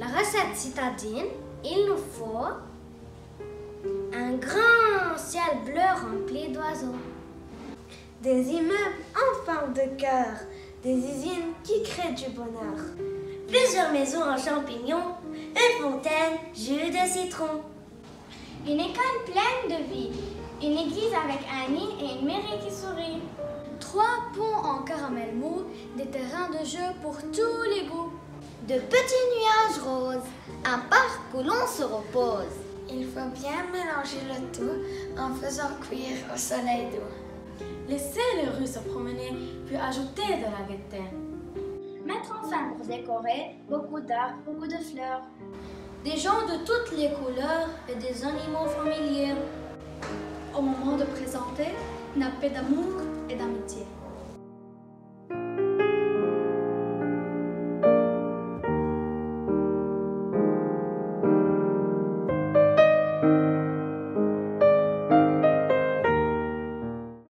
recette citadine, il nous faut un grand ciel bleu rempli d'oiseaux, des immeubles en forme de cœur, des usines qui créent du bonheur, plusieurs maisons en champignons, une fontaine, jus de citron, une école pleine de vie, une église avec un nid et une mairie qui sourit, trois ponts en caramel mou, des terrains de jeu pour tous les goûts, de petits nuages roses, un parc où l'on se repose. Il faut bien mélanger le tout en faisant cuire au soleil doux. Laisser les rues se promener, puis ajouter de la gaieté. Mettre enfin pour décorer beaucoup d'arbres, beaucoup de fleurs. Des gens de toutes les couleurs et des animaux familiers. Au moment de présenter, napper d'amour et d'amitié.